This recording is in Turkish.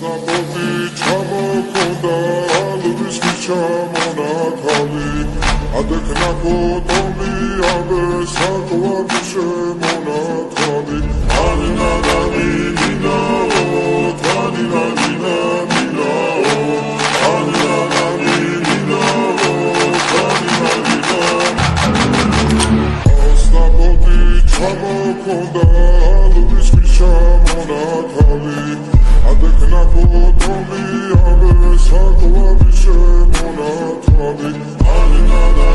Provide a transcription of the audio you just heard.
İslamovic çabuk onda alırız bir çamona kalı Adık nakot olmi abe sakla bir şemona kalı Alina da minina o tanina nina nina o. Alina da minina o tanina nina İslamovic çabuk onda alırız bir nada, nada.